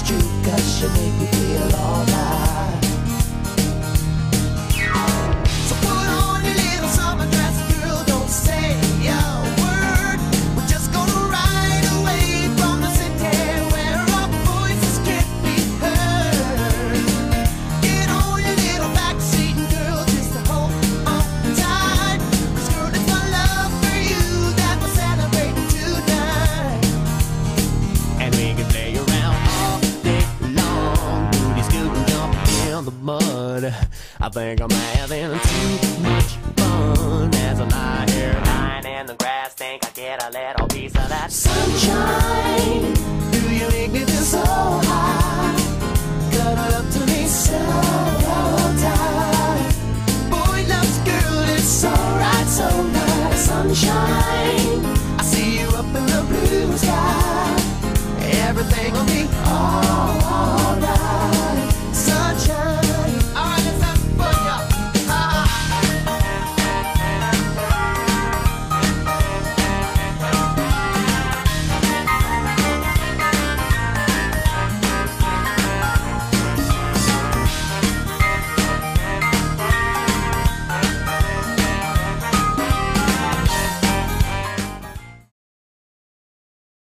It's true, cause you make me feel alright. mud. I think I'm having too much fun as I lie here lying in the grass. Think I get a little piece of that sunshine. Do you make me feel so high? Cuddle up to me so tight. Boy loves girl, it's alright, so nice sunshine. I see you up in the blue sky. Everything will be